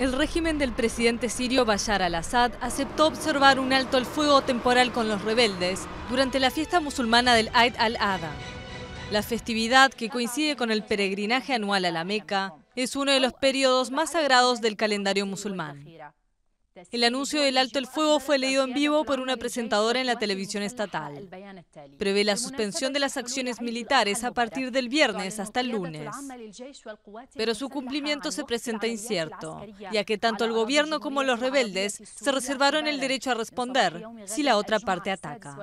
El régimen del presidente sirio Bashar al-Assad aceptó observar un alto el fuego temporal con los rebeldes durante la fiesta musulmana del Eid al-Adha. La festividad, que coincide con el peregrinaje anual a la Meca, es uno de los periodos más sagrados del calendario musulmán. El anuncio del alto el fuego fue leído en vivo por una presentadora en la televisión estatal. Prevé la suspensión de las acciones militares a partir del viernes hasta el lunes. Pero su cumplimiento se presenta incierto, ya que tanto el gobierno como los rebeldes se reservaron el derecho a responder si la otra parte ataca.